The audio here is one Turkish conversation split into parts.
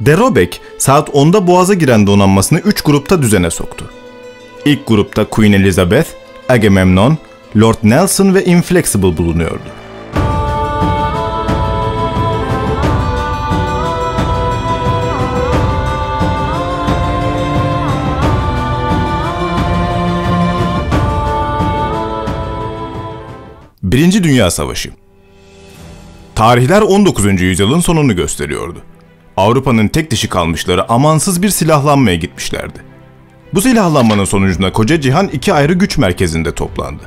Derobek saat 10'da Boğaz'a giren donanmasını 3 grupta düzene soktu. İlk grupta Queen Elizabeth, Agamemnon, Lord Nelson ve Inflexible bulunuyordu. Birinci Dünya Savaşı Tarihler 19. yüzyılın sonunu gösteriyordu. Avrupa'nın tek dişi kalmışları amansız bir silahlanmaya gitmişlerdi. Bu silahlanmanın sonucunda koca cihan iki ayrı güç merkezinde toplandı.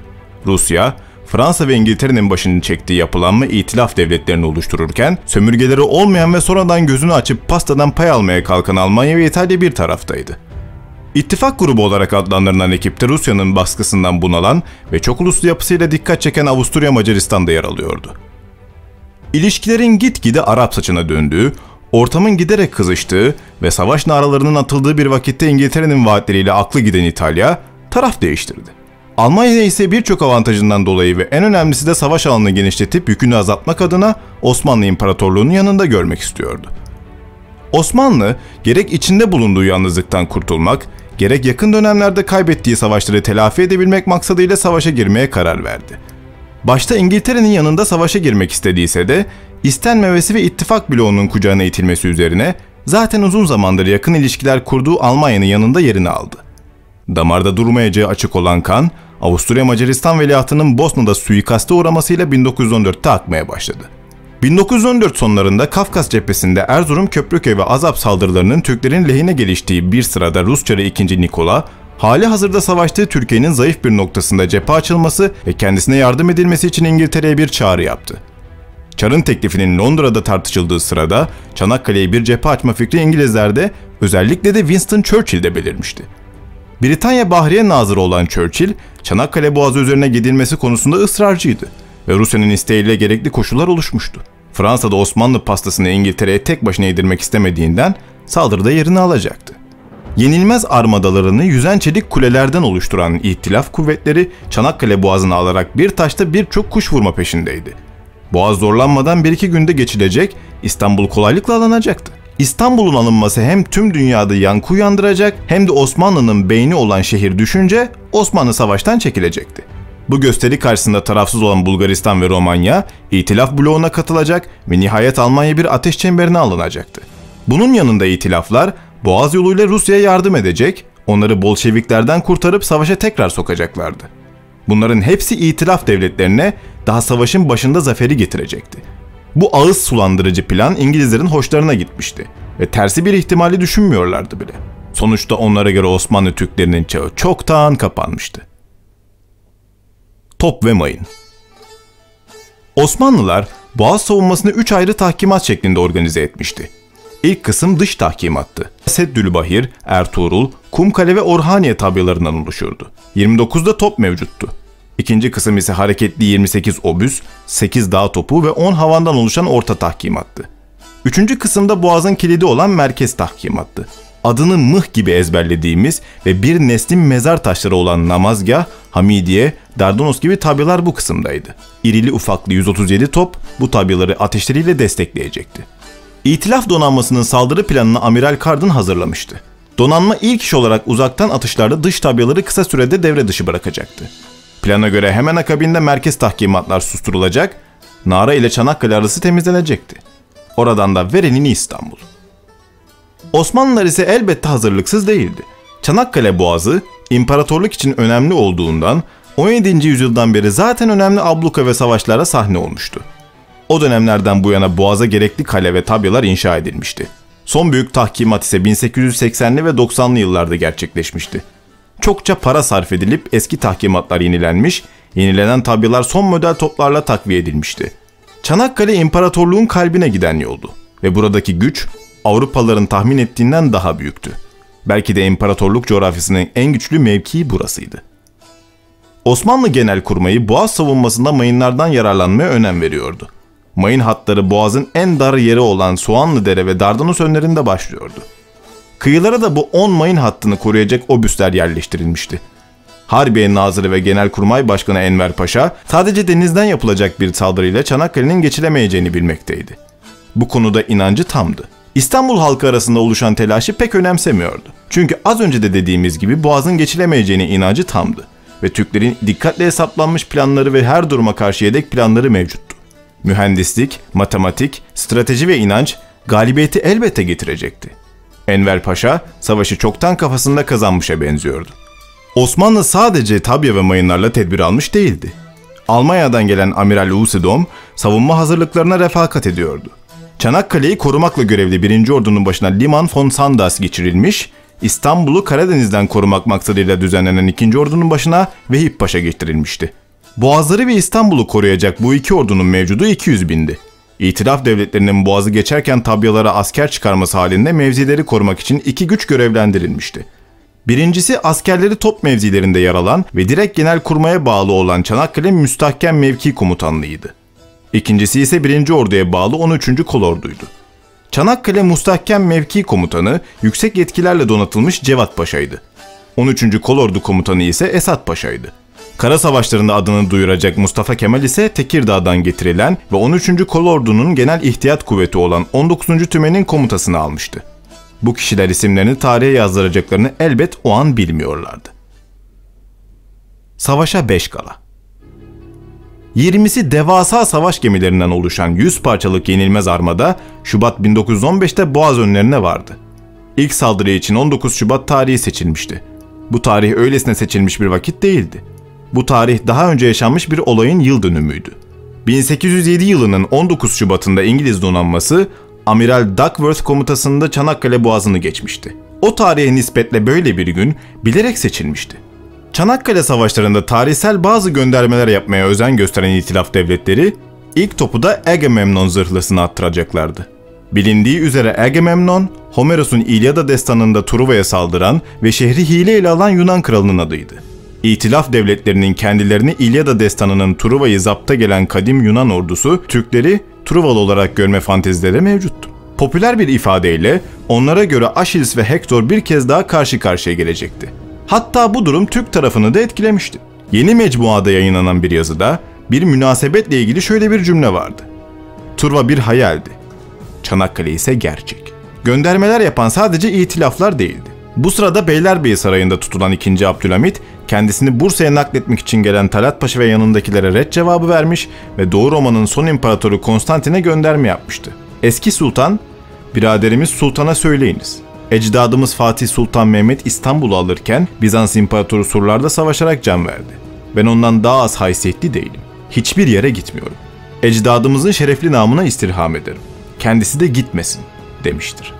Rusya, Fransa ve İngiltere'nin başını çektiği yapılanma itilaf devletlerini oluştururken, sömürgeleri olmayan ve sonradan gözünü açıp pastadan pay almaya kalkan Almanya ve İtalya bir taraftaydı. İttifak grubu olarak adlandırılan ekipte Rusya'nın baskısından bunalan ve çok uluslu yapısıyla dikkat çeken Avusturya Macaristan'da yer alıyordu. İlişkilerin gitgide Arap saçına döndüğü, ortamın giderek kızıştığı ve savaş naralarının atıldığı bir vakitte İngiltere'nin vaatleriyle aklı giden İtalya taraf değiştirdi. Almanya ise birçok avantajından dolayı ve en önemlisi de savaş alanını genişletip yükünü azaltmak adına Osmanlı İmparatorluğu'nun yanında görmek istiyordu. Osmanlı gerek içinde bulunduğu yalnızlıktan kurtulmak, gerek yakın dönemlerde kaybettiği savaşları telafi edebilmek maksadıyla savaşa girmeye karar verdi. Başta İngiltere'nin yanında savaşa girmek istediyse de istenmemesi ve ittifak bloğunun kucağına itilmesi üzerine zaten uzun zamandır yakın ilişkiler kurduğu Almanya'nın yanında yerini aldı. Damarda durmayacağı açık olan kan, Avusturya Macaristan veliahtının Bosna'da suikaste uğramasıyla 1914'te akmaya başladı. 1914 sonlarında Kafkas cephesinde Erzurum, Köprüköy ve Azap saldırılarının Türklerin lehine geliştiği bir sırada Rus çarı 2. Nikola, hali hazırda savaştığı Türkiye'nin zayıf bir noktasında cephe açılması ve kendisine yardım edilmesi için İngiltere'ye bir çağrı yaptı. Çar'ın teklifinin Londra'da tartışıldığı sırada Çanakkale'ye bir cephe açma fikri İngilizlerde özellikle de Winston Churchill'de belirmişti. Britanya Bahriye Nazırı olan Churchill, Çanakkale Boğazı üzerine gidilmesi konusunda ısrarcıydı ve Rusya'nın isteğiyle gerekli koşullar oluşmuştu. Fransa da Osmanlı pastasını İngiltere'ye tek başına yedirmek istemediğinden saldırıda yerini alacaktı. Yenilmez armadalarını yüzen çelik kulelerden oluşturan ihtilaf kuvvetleri Çanakkale Boğazı'nı alarak bir taşta birçok kuş vurma peşindeydi. Boğaz zorlanmadan bir iki günde geçilecek, İstanbul kolaylıkla alınacaktı. İstanbul'un alınması hem tüm dünyada yankı uyandıracak hem de Osmanlı'nın beyni olan şehir düşünce Osmanlı savaştan çekilecekti. Bu gösteri karşısında tarafsız olan Bulgaristan ve Romanya, itilaf bloğuna katılacak ve nihayet Almanya bir ateş çemberine alınacaktı. Bunun yanında itilaflar Boğaz yoluyla Rusya'ya yardım edecek, onları Bolşeviklerden kurtarıp savaşa tekrar sokacaklardı. Bunların hepsi itilaf devletlerine daha savaşın başında zaferi getirecekti. Bu ağız sulandırıcı plan İngilizlerin hoşlarına gitmişti ve tersi bir ihtimali düşünmüyorlardı bile. Sonuçta onlara göre Osmanlı Türklerinin çağı çoktan kapanmıştı. Top ve mayın Osmanlılar Boğaz savunmasını üç ayrı tahkimat şeklinde organize etmişti. İlk kısım dış tahkimattı. Seddülbahir, Ertuğrul, Kumkale ve Orhaniye tabyalarından oluşurdu. 29'da top mevcuttu. İkinci kısım ise hareketli 28 obüs, 8 dağ topu ve 10 havandan oluşan orta tahkimattı. Üçüncü kısımda boğazın kilidi olan merkez tahkimattı. Adını mıh gibi ezberlediğimiz ve bir neslin mezar taşları olan Namazgah, Hamidiye, Dardanos gibi tabyalar bu kısımdaydı. İrili ufaklı 137 top bu tabyaları ateşleriyle destekleyecekti. İtilaf donanmasının saldırı planını Amiral Cardin hazırlamıştı. Donanma ilk iş olarak uzaktan atışlarda dış tabyaları kısa sürede devre dışı bırakacaktı. Plana göre hemen akabinde merkez tahkimatlar susturulacak, Nara ile Çanakkale arası temizlenecekti. Oradan da Verenini İstanbul. Osmanlılar ise elbette hazırlıksız değildi. Çanakkale Boğazı imparatorluk için önemli olduğundan 17. yüzyıldan beri zaten önemli abluka ve savaşlara sahne olmuştu. O dönemlerden bu yana Boğaz'a gerekli kale ve tabyalar inşa edilmişti. Son büyük tahkimat ise 1880'li ve 90'lı yıllarda gerçekleşmişti. Çokça para sarf edilip eski tahkimatlar yenilenmiş, yenilenen tabyalar son model toplarla takviye edilmişti. Çanakkale imparatorluğun kalbine giden yoldu ve buradaki güç Avrupalıların tahmin ettiğinden daha büyüktü. Belki de imparatorluk coğrafyasının en güçlü mevkii burasıydı. Osmanlı Genelkurmayı Boğaz savunmasında mayınlardan yararlanmaya önem veriyordu. Mayın hatları Boğaz'ın en dar yeri olan Soğanlıdere ve Dardanos önlerinde başlıyordu. Kıyılara da bu 10 mayın hattını koruyacak obüsler yerleştirilmişti. Harbiye Nazırı ve Genelkurmay Başkanı Enver Paşa sadece denizden yapılacak bir saldırıyla Çanakkale'nin geçilemeyeceğini bilmekteydi. Bu konuda inancı tamdı. İstanbul halkı arasında oluşan telaşı pek önemsemiyordu. Çünkü az önce de dediğimiz gibi boğazın geçilemeyeceğine inancı tamdı ve Türklerin dikkatle hesaplanmış planları ve her duruma karşı yedek planları mevcuttu. Mühendislik, matematik, strateji ve inanç galibiyeti elbette getirecekti. Enver Paşa savaşı çoktan kafasında kazanmışa benziyordu. Osmanlı sadece tabya ve mayınlarla tedbir almış değildi. Almanya'dan gelen Amiral Usedom savunma hazırlıklarına refakat ediyordu. Çanakkale'yi korumakla görevli 1. Ordu'nun başına Liman von Sandas geçirilmiş, İstanbul'u Karadeniz'den korumak maksadıyla düzenlenen 2. Ordu'nun başına Vehip Paşa getirilmişti. Boğazları ve İstanbul'u koruyacak bu iki ordunun mevcudu 200 bindi. İtilaf devletlerinin boğazı geçerken tabyalara asker çıkarması halinde mevzileri korumak için iki güç görevlendirilmişti. Birincisi askerleri top mevzilerinde yer alan ve direkt genel kurmaya bağlı olan Çanakkale Müstahkem Mevki Komutanlığı'ydı. İkincisi ise 1. Ordu'ya bağlı 13. Kolordu'ydu. Çanakkale Müstahkem Mevki Komutanı yüksek yetkilerle donatılmış Cevat Paşa'ydı. 13. Kolordu Komutanı ise Esat Paşa'ydı. Kara savaşlarında adını duyuracak Mustafa Kemal ise Tekirdağ'dan getirilen ve 13. Kolordu'nun genel ihtiyat kuvveti olan 19. Tümen'in komutasını almıştı. Bu kişiler isimlerini tarihe yazdıracaklarını elbet o an bilmiyorlardı. Savaşa 5 kala. 20'si devasa savaş gemilerinden oluşan 100 parçalık yenilmez armada Şubat 1915'te Boğaz önlerine vardı. İlk saldırı için 19 Şubat tarihi seçilmişti. Bu tarih öylesine seçilmiş bir vakit değildi. Bu tarih daha önce yaşanmış bir olayın yıl dönümüydü. 1807 yılının 19 Şubat'ında İngiliz donanması Amiral Duckworth komutasında Çanakkale Boğazı'nı geçmişti. O tarihe nispetle böyle bir gün bilerek seçilmişti. Çanakkale savaşlarında tarihsel bazı göndermeler yapmaya özen gösteren itilaf devletleri ilk topu da Agamemnon zırhlısına attıracaklardı. Bilindiği üzere Agamemnon, Homeros'un İlyada destanında Truva'ya saldıran ve şehri hile ile alan Yunan kralının adıydı. İtilaf devletlerinin kendilerini İlyada destanının Truva'yı zapta gelen kadim Yunan ordusu Türkleri Truvalı olarak görme fantezileri mevcuttu. Popüler bir ifadeyle onlara göre Aşils ve Hektor bir kez daha karşı karşıya gelecekti. Hatta bu durum Türk tarafını da etkilemişti. Yeni mecmuada yayınlanan bir yazıda bir münasebetle ilgili şöyle bir cümle vardı. Turva bir hayaldi. Çanakkale ise gerçek. Göndermeler yapan sadece itilaflar değildi. Bu sırada Beylerbeyi Sarayı'nda tutulan 2. Abdülhamit, kendisini Bursa'ya nakletmek için gelen Talat Paşa ve yanındakilere red cevabı vermiş ve Doğu Roma'nın son imparatoru Konstantin'e gönderme yapmıştı. Eski sultan, biraderimiz sultana söyleyiniz. Ecdadımız Fatih Sultan Mehmet İstanbul'u alırken Bizans İmparatoru surlarda savaşarak can verdi. Ben ondan daha az haysiyetli değilim. Hiçbir yere gitmiyorum. Ecdadımızın şerefli namına istirham ederim. Kendisi de gitmesin demiştir.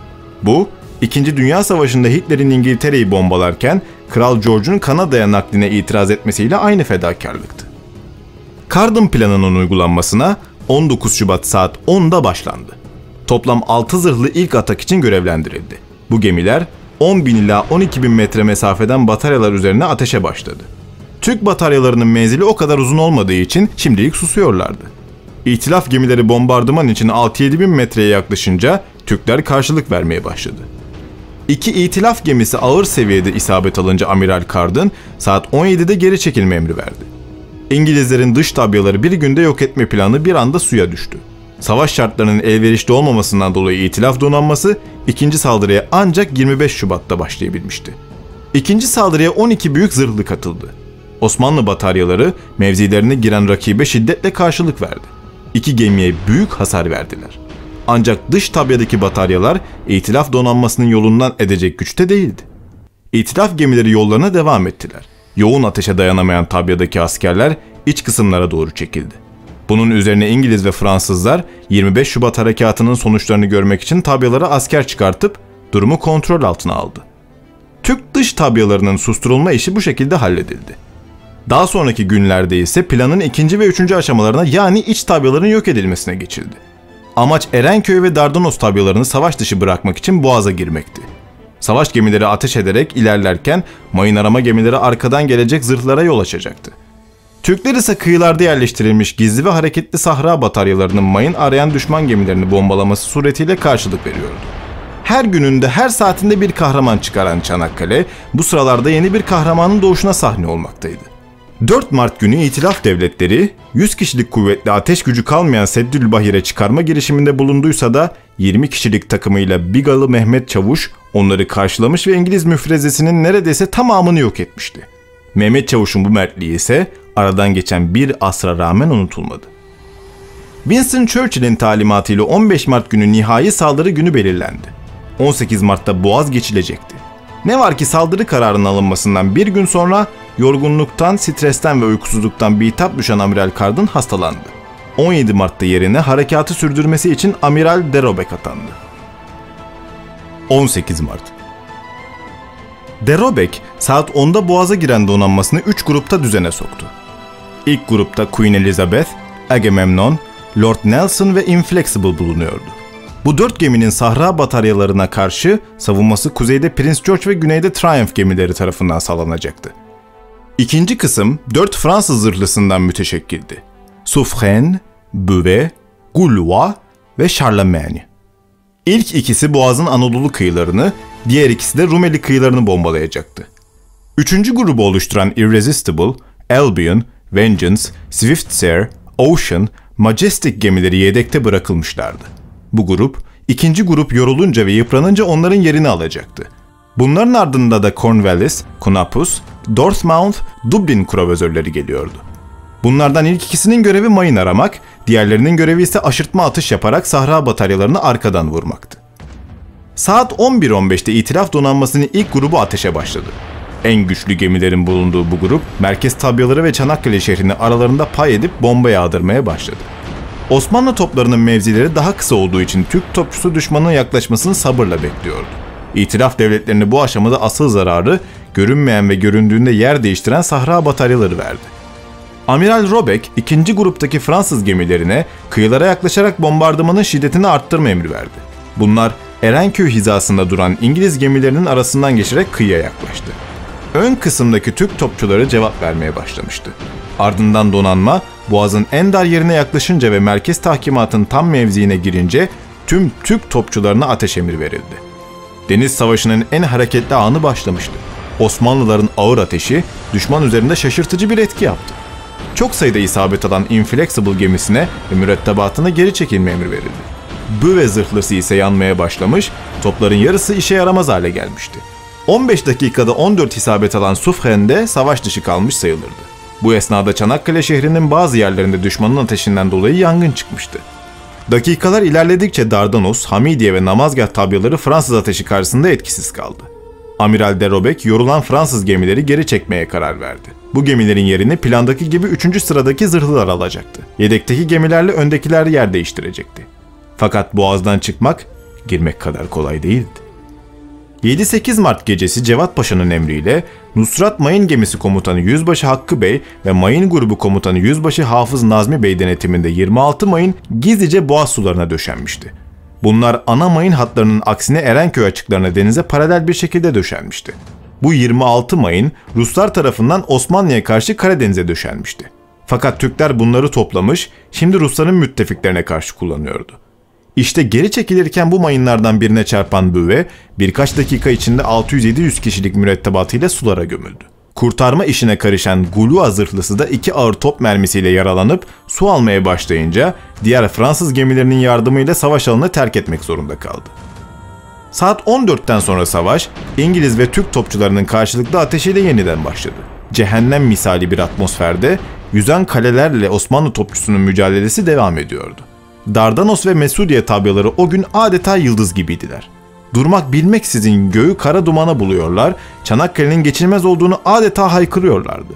Bu İkinci Dünya Savaşı'nda Hitler'in İngiltere'yi bombalarken Kral George'un Kanada'ya nakline itiraz etmesiyle aynı fedakarlıktı. Cardin planının uygulanmasına 19 Şubat saat 10'da başlandı. Toplam 6 zırhlı ilk atak için görevlendirildi. Bu gemiler 10 bin ila 12 bin metre mesafeden bataryalar üzerine ateşe başladı. Türk bataryalarının menzili o kadar uzun olmadığı için şimdilik susuyorlardı. İtilaf gemileri bombardıman için 6-7 bin metreye yaklaşınca Türkler karşılık vermeye başladı. İki itilaf gemisi ağır seviyede isabet alınca Amiral Cardin saat 17'de geri çekilme emri verdi. İngilizlerin dış tabyaları bir günde yok etme planı bir anda suya düştü. Savaş şartlarının elverişli olmamasından dolayı itilaf donanması ikinci saldırıya ancak 25 Şubat'ta başlayabilmişti. İkinci saldırıya 12 büyük zırhlı katıldı. Osmanlı bataryaları mevzilerine giren rakibe şiddetle karşılık verdi. İki gemiye büyük hasar verdiler. Ancak dış tabyadaki bataryalar İtilaf donanmasının yolundan edecek güçte değildi. İtilaf gemileri yollarına devam ettiler. Yoğun ateşe dayanamayan tabyadaki askerler iç kısımlara doğru çekildi. Bunun üzerine İngiliz ve Fransızlar 25 Şubat harekatının sonuçlarını görmek için tabyalara asker çıkartıp durumu kontrol altına aldı. Türk dış tabyalarının susturulma işi bu şekilde halledildi. Daha sonraki günlerde ise planın ikinci ve üçüncü aşamalarına yani iç tabyaların yok edilmesine geçildi. Amaç Erenköy ve Dardanos tabyalarını savaş dışı bırakmak için boğaza girmekti. Savaş gemileri ateş ederek ilerlerken mayın arama gemileri arkadan gelecek zırhlara yol açacaktı. Türkler ise kıyılarda yerleştirilmiş gizli ve hareketli sahra bataryalarının mayın arayan düşman gemilerini bombalaması suretiyle karşılık veriyordu. Her gününde her saatinde bir kahraman çıkaran Çanakkale bu sıralarda yeni bir kahramanın doğuşuna sahne olmaktaydı. 4 Mart günü İtilaf devletleri 100 kişilik kuvvetli ateş gücü kalmayan Seddül Bahir'e çıkarma girişiminde bulunduysa da 20 kişilik takımıyla Bigalı Mehmet Çavuş onları karşılamış ve İngiliz müfrezesinin neredeyse tamamını yok etmişti. Mehmet Çavuş'un bu mertliği ise aradan geçen bir asra rağmen unutulmadı. Winston Churchill'in talimatıyla 15 Mart günü nihai saldırı günü belirlendi. 18 Mart'ta Boğaz geçilecekti. Ne var ki saldırı kararının alınmasından bir gün sonra yorgunluktan, stresten ve uykusuzluktan bitap düşen Amiral Cardin hastalandı. 17 Mart'ta yerine harekatı sürdürmesi için Amiral Derobek atandı. 18 Mart Derobek saat 10'da Boğaz'a giren donanmasını 3 grupta düzene soktu. İlk grupta Queen Elizabeth, Agamemnon, Lord Nelson ve Inflexible bulunuyordu. Bu dört geminin Sahra bataryalarına karşı savunması kuzeyde Prince George ve güneyde Triumph gemileri tarafından sağlanacaktı. İkinci kısım dört Fransız zırhlısından müteşekkildi. Suffren, Büve, Gaulois ve Charlemagne. İlk ikisi Boğaz'ın Anadolu kıyılarını, diğer ikisi de Rumeli kıyılarını bombalayacaktı. Üçüncü grubu oluşturan Irresistible, Albion, Vengeance, Swiftsare, Ocean, Majestic gemileri yedekte bırakılmışlardı. Bu grup, ikinci grup yorulunca ve yıpranınca onların yerini alacaktı. Bunların ardında da Cornwallis, Conapus, Dortmouth, Dublin kruvazörleri geliyordu. Bunlardan ilk ikisinin görevi mayın aramak, diğerlerinin görevi ise aşırtma atış yaparak Sahra bataryalarını arkadan vurmaktı. Saat 11.15'te itilaf donanmasının ilk grubu ateşe başladı. En güçlü gemilerin bulunduğu bu grup, merkez tabyaları ve Çanakkale şehrini aralarında pay edip bomba yağdırmaya başladı. Osmanlı toplarının mevzileri daha kısa olduğu için Türk topçusu düşmanın yaklaşmasını sabırla bekliyordu. İtilaf devletlerini bu aşamada asıl zararı görünmeyen ve göründüğünde yer değiştiren Sahra bataryaları verdi. Amiral Robek ikinci gruptaki Fransız gemilerine kıyılara yaklaşarak bombardımanın şiddetini arttırma emri verdi. Bunlar Erenköy hizasında duran İngiliz gemilerinin arasından geçerek kıyıya yaklaştı. Ön kısımdaki Türk topçuları cevap vermeye başlamıştı. Ardından donanma Boğaz'ın en dar yerine yaklaşınca ve merkez tahkimatın tam mevziine girince tüm Türk topçularına ateş emri verildi. Deniz Savaşı'nın en hareketli anı başlamıştı. Osmanlıların ağır ateşi düşman üzerinde şaşırtıcı bir etki yaptı. Çok sayıda isabet alan Inflexible gemisine ve mürettebatına geri çekilme emri verildi. Büve zırhlısı ise yanmaya başlamış, topların yarısı işe yaramaz hale gelmişti. 15 dakikada 14 isabet alan Sufren de savaş dışı kalmış sayılırdı. Bu esnada Çanakkale şehrinin bazı yerlerinde düşmanın ateşinden dolayı yangın çıkmıştı. Dakikalar ilerledikçe Dardanos, Hamidiye ve Namazgah tabyaları Fransız ateşi karşısında etkisiz kaldı. Amiral de Robek yorulan Fransız gemileri geri çekmeye karar verdi. Bu gemilerin yerini plandaki gibi 3. sıradaki zırhlılar alacaktı. Yedekteki gemilerle öndekiler yer değiştirecekti. Fakat boğazdan çıkmak girmek kadar kolay değildi. 7-8 Mart gecesi Cevat Paşa'nın emriyle Nusrat Mayın Gemisi Komutanı Yüzbaşı Hakkı Bey ve Mayın Grubu Komutanı Yüzbaşı Hafız Nazmi Bey denetiminde 26 mayın gizlice boğaz sularına döşenmişti. Bunlar ana mayın hatlarının aksine Erenköy açıklarına denize paralel bir şekilde döşenmişti. Bu 26 mayın Ruslar tarafından Osmanlı'ya karşı Karadeniz'e döşenmişti. Fakat Türkler bunları toplamış, şimdi Rusların müttefiklerine karşı kullanıyordu. İşte geri çekilirken bu mayınlardan birine çarpan büve birkaç dakika içinde 600-700 kişilik mürettebatıyla sulara gömüldü. Kurtarma işine karışan Gulu zırhlısı da iki ağır top mermisiyle yaralanıp su almaya başlayınca diğer Fransız gemilerinin yardımıyla savaş alanını terk etmek zorunda kaldı. Saat 14'ten sonra savaş İngiliz ve Türk topçularının karşılıklı ateşiyle yeniden başladı. Cehennem misali bir atmosferde yüzen kalelerle Osmanlı topçusunun mücadelesi devam ediyordu. Dardanos ve Mesudiye tabyaları o gün adeta yıldız gibiydiler. Durmak bilmeksizin göğü kara dumana buluyorlar, Çanakkale'nin geçilmez olduğunu adeta haykırıyorlardı.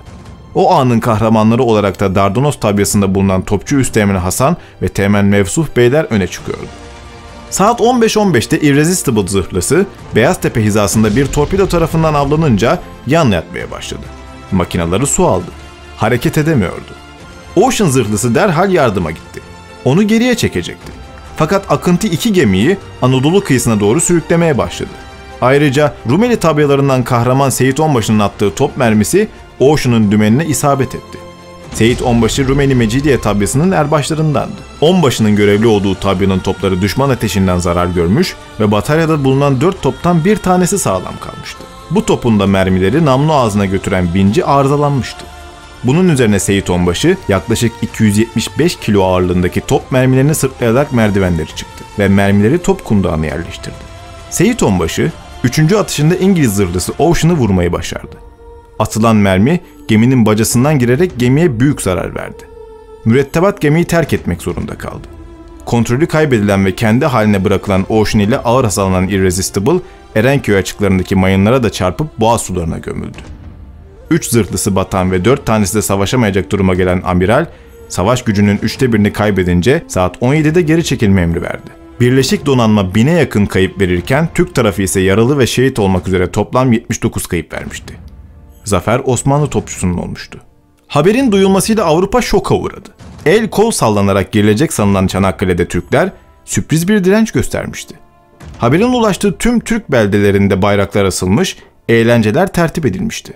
O anın kahramanları olarak da Dardanos tabyasında bulunan topçu Üsteğmen Hasan ve Teğmen Mevsuh Beyler öne çıkıyordu. Saat 15.15'te Irresistible zırhlısı Beyaztepe hizasında bir torpido tarafından avlanınca yan yatmaya başladı. Makinaları su aldı. Hareket edemiyordu. Ocean zırhlısı derhal yardıma gitti onu geriye çekecekti. Fakat akıntı iki gemiyi Anadolu kıyısına doğru sürüklemeye başladı. Ayrıca Rumeli tabyalarından kahraman Seyit Onbaşı'nın attığı top mermisi Ocean'ın dümenine isabet etti. Seyit Onbaşı Rumeli Mecidiye tabyasının erbaşlarındandı. Onbaşı'nın görevli olduğu tabyanın topları düşman ateşinden zarar görmüş ve bataryada bulunan dört toptan bir tanesi sağlam kalmıştı. Bu topun da mermileri namlu ağzına götüren binci arızalanmıştı. Bunun üzerine Seyit Onbaşı yaklaşık 275 kilo ağırlığındaki top mermilerini sırtlayarak merdivenleri çıktı ve mermileri top kundağına yerleştirdi. Seyit Onbaşı, 3. atışında İngiliz zırhlısı Ocean'ı vurmayı başardı. Atılan mermi geminin bacasından girerek gemiye büyük zarar verdi. Mürettebat gemiyi terk etmek zorunda kaldı. Kontrolü kaybedilen ve kendi haline bırakılan Ocean ile ağır hasarlanan Irresistible, Erenköy açıklarındaki mayınlara da çarpıp boğaz sularına gömüldü. 3 zırhlısı batan ve 4 tanesi de savaşamayacak duruma gelen amiral, savaş gücünün üçte birini kaybedince saat 17'de geri çekilme emri verdi. Birleşik donanma bine yakın kayıp verirken Türk tarafı ise yaralı ve şehit olmak üzere toplam 79 kayıp vermişti. Zafer Osmanlı topçusunun olmuştu. Haberin duyulmasıyla Avrupa şoka uğradı. El kol sallanarak girilecek sanılan Çanakkale'de Türkler sürpriz bir direnç göstermişti. Haberin ulaştığı tüm Türk beldelerinde bayraklar asılmış, eğlenceler tertip edilmişti.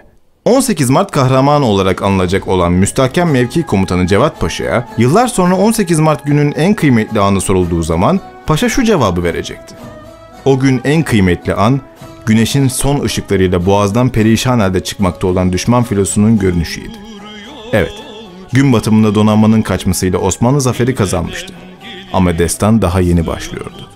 18 Mart kahramanı olarak anılacak olan müstahkem mevki komutanı Cevat Paşa'ya yıllar sonra 18 Mart günün en kıymetli anı sorulduğu zaman Paşa şu cevabı verecekti. O gün en kıymetli an güneşin son ışıklarıyla boğazdan perişan halde çıkmakta olan düşman filosunun görünüşüydü. Evet, gün batımında donanmanın kaçmasıyla Osmanlı zaferi kazanmıştı. Ama destan daha yeni başlıyordu.